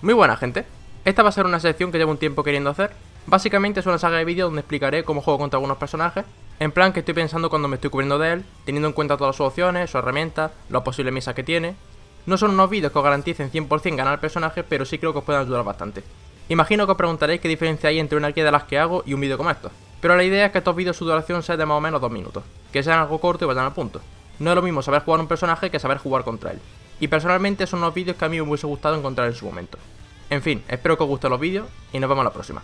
Muy buena gente, esta va a ser una sección que llevo un tiempo queriendo hacer. Básicamente es una saga de vídeos donde explicaré cómo juego contra algunos personajes, en plan que estoy pensando cuando me estoy cubriendo de él, teniendo en cuenta todas sus opciones, sus herramientas, las posibles misas que tiene. No son unos vídeos que os garanticen 100% ganar al personaje, pero sí creo que os pueden ayudar bastante. Imagino que os preguntaréis qué diferencia hay entre una guía de las que hago y un vídeo como estos. Pero la idea es que estos vídeos su duración sea de más o menos 2 minutos, que sean algo corto y vayan al punto. No es lo mismo saber jugar un personaje que saber jugar contra él. Y personalmente son unos vídeos que a mí me hubiese gustado encontrar en su momento. En fin, espero que os gusten los vídeos y nos vemos la próxima.